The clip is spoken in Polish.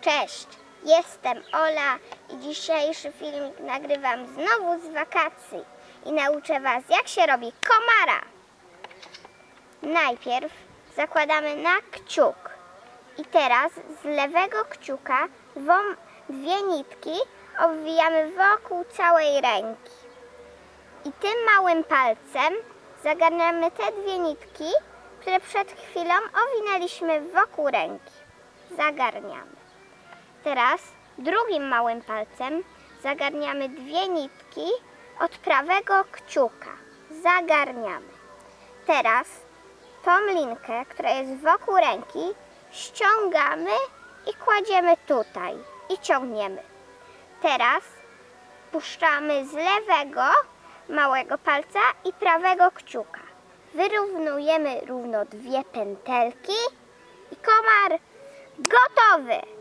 Cześć, jestem Ola i dzisiejszy filmik nagrywam znowu z wakacji i nauczę Was jak się robi komara. Najpierw zakładamy na kciuk i teraz z lewego kciuka dwie nitki obwijamy wokół całej ręki. I tym małym palcem zagarniamy te dwie nitki, które przed chwilą owinęliśmy wokół ręki. Zagarniamy. Teraz drugim małym palcem zagarniamy dwie nitki od prawego kciuka. Zagarniamy. Teraz tą linkę, która jest wokół ręki, ściągamy i kładziemy tutaj i ciągniemy. Teraz puszczamy z lewego małego palca i prawego kciuka. Wyrównujemy równo dwie pętelki i komar gotowy!